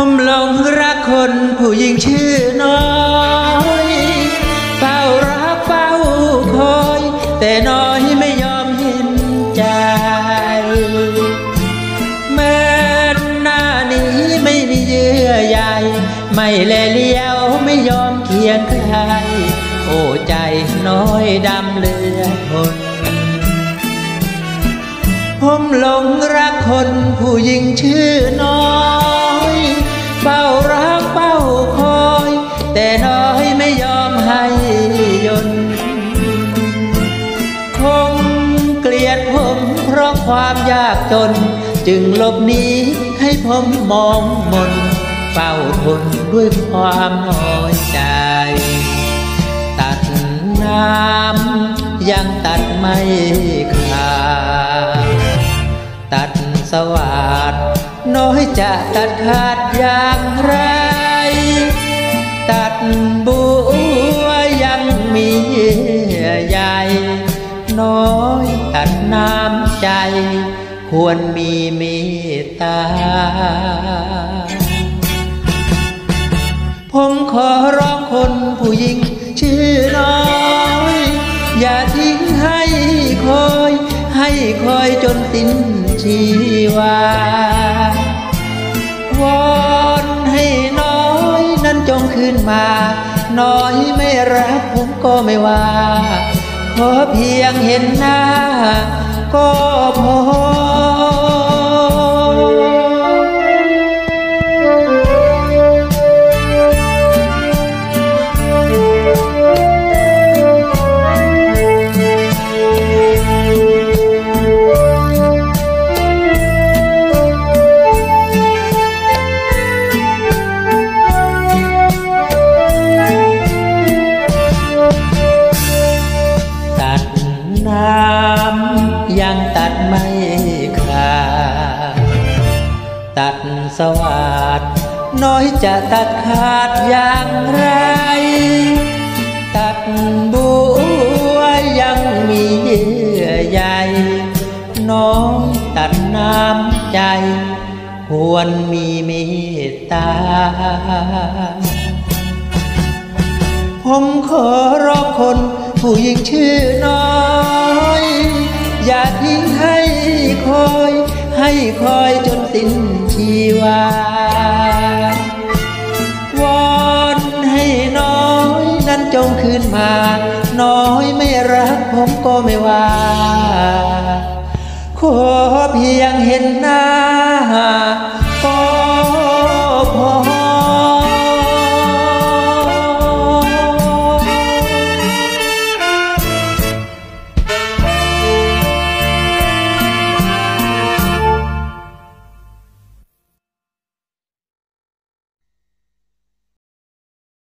ผมหลงรักคนผู้หญิงชื่อน้อยเฝ้ารักเฝ้าคอย แต่น้อยไม่ยอมเห็นใจเมื่อหน้านี้ไม่มีเยื่อใยไม่แลเลี้ยวไม่ยอมเคียงใคร โอ้ใจน้อยดำเลือทนผมหลงรักคนผู้หญิงชื่อน้อย ความยากจน จึงลบหนีให้ผมมองมน เฝ้าทนด้วยความน้อยใจ ตัดน้ำยังตัดไม่ขาดตัดสวัสดน้อยจะตัดขาดอย่างไร ใจ ควรมีเมตตา ผมขอร้องคนผู้หญิง ชื่อน้อย อย่าทิ้งให้คอย ให้คอยจนสิ้นชีวาวอนให้น้อยนั้นจงคืนมา น้อยไม่รักผมก็ไม่ว่าขอเพียงเห็นหน้า น้ำยังตัดไม่ขาดตัดสวัสดน้อยจะตัดขาดอย่างไร ตัดบัวยังมีเยื่อใยน้อยตัดน้ำใจ ควรมีเมตตา ผมขอรอคนผู้หญิงชื่อน้อย ให้คอยจนสิ้นชีวาวอนให้น้อยนั้นจงคืนมา น้อยไม่รักผมก็ไม่ว่า ขอเพียงเห็นหน้า